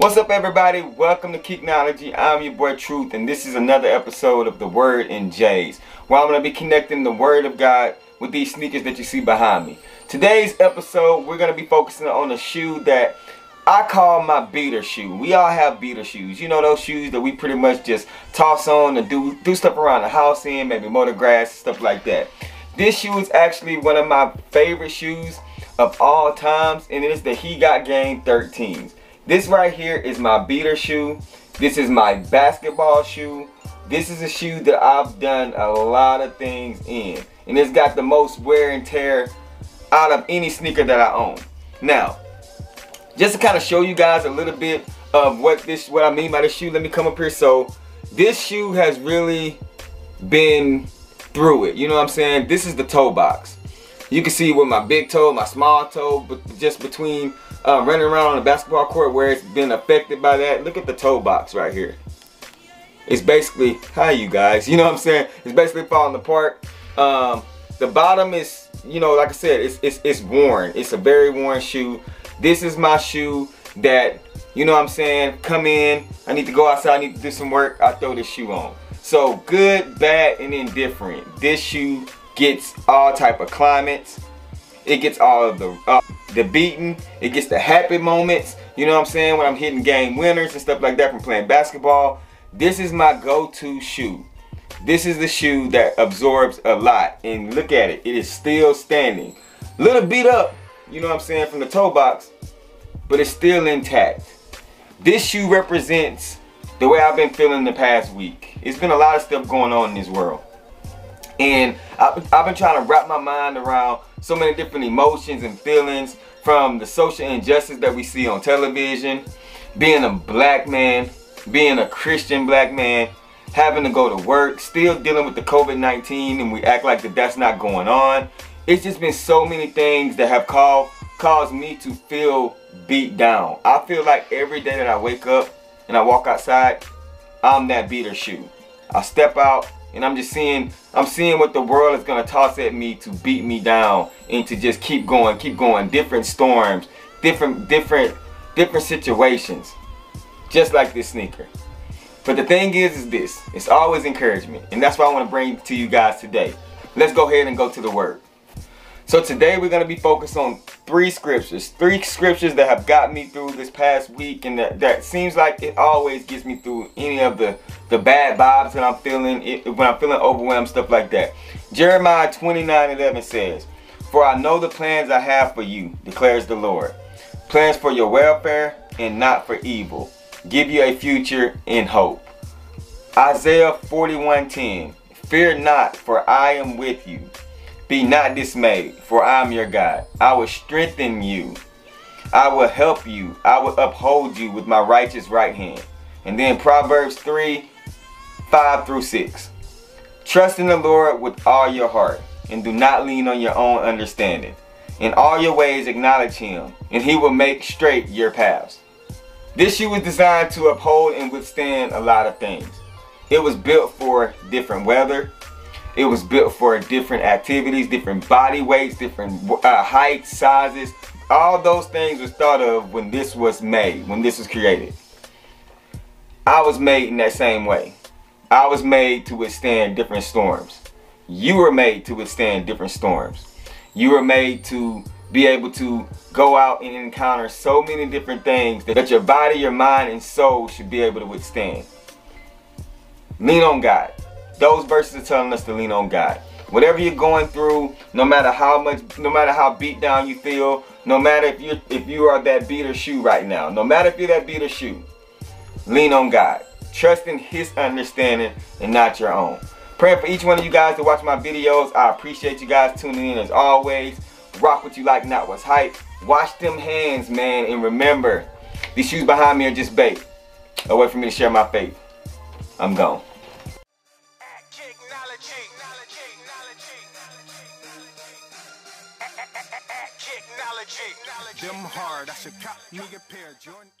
What's up everybody? Welcome to KICKnology. I'm your boy Truth and this is another episode of The Word in J's where I'm going to be connecting the Word of God with these sneakers that you see behind me. Today's episode we're going to be focusing on a shoe that I call my beater shoe. We all have beater shoes. You know those shoes that we pretty much just toss on and do, do stuff around the house in, maybe motor grass, stuff like that. This shoe is actually one of my favorite shoes of all times and it is the He Got Game 13s. This right here is my beater shoe. This is my basketball shoe. This is a shoe that I've done a lot of things in. And it's got the most wear and tear out of any sneaker that I own. Now, just to kind of show you guys a little bit of what this what I mean by the shoe, let me come up here. So this shoe has really been through it. You know what I'm saying? This is the toe box. You can see with my big toe, my small toe, but just between uh, running around on the basketball court where it's been affected by that. Look at the toe box right here. It's basically, hi you guys, you know what I'm saying? It's basically falling apart. Um, the bottom is, you know, like I said, it's, it's, it's worn. It's a very worn shoe. This is my shoe that, you know what I'm saying, come in, I need to go outside, I need to do some work, I throw this shoe on. So good, bad, and indifferent. This shoe gets all type of climates. It gets all of the uh, the beating. It gets the happy moments. You know what I'm saying? When I'm hitting game winners and stuff like that from playing basketball. This is my go-to shoe. This is the shoe that absorbs a lot. And look at it. It is still standing. Little beat up, you know what I'm saying, from the toe box. But it's still intact. This shoe represents the way I've been feeling the past week. It's been a lot of stuff going on in this world. And I've, I've been trying to wrap my mind around so many different emotions and feelings from the social injustice that we see on television, being a black man, being a Christian black man, having to go to work, still dealing with the COVID-19 and we act like that that's not going on. It's just been so many things that have called, caused me to feel beat down. I feel like every day that I wake up and I walk outside, I'm that beater shoe. I step out, and I'm just seeing I'm seeing what the world is gonna toss at me to beat me down and to just keep going, keep going, different storms, different different different situations. Just like this sneaker. But the thing is is this, it's always encouragement. And that's what I want to bring to you guys today. Let's go ahead and go to the word. So today we're going to be focused on three scriptures. Three scriptures that have got me through this past week and that, that seems like it always gets me through any of the, the bad vibes that I'm feeling, it, when I'm feeling overwhelmed, stuff like that. Jeremiah 29, 11 says, For I know the plans I have for you, declares the Lord. Plans for your welfare and not for evil. Give you a future and hope. Isaiah 41:10 Fear not, for I am with you. Be not dismayed, for I am your God. I will strengthen you. I will help you. I will uphold you with my righteous right hand. And then Proverbs 3, 5 through 6. Trust in the Lord with all your heart, and do not lean on your own understanding. In all your ways acknowledge him, and he will make straight your paths. This shoe was designed to uphold and withstand a lot of things. It was built for different weather, it was built for different activities, different body weights, different uh, heights, sizes. All those things was thought of when this was made, when this was created. I was made in that same way. I was made to withstand different storms. You were made to withstand different storms. You were made to be able to go out and encounter so many different things that your body, your mind, and soul should be able to withstand. Lean on God those verses are telling us to lean on God. Whatever you're going through, no matter how much, no matter how beat down you feel, no matter if you if you are that beat or shoe right now, no matter if you're that beat or shoe, lean on God. Trust in His understanding and not your own. Praying for each one of you guys to watch my videos. I appreciate you guys tuning in as always. Rock what you like, not what's hype. Wash them hands, man, and remember, these shoes behind me are just bait. A way for me to share my faith. I'm gone. Them hard, I should cop me a pair Jordan.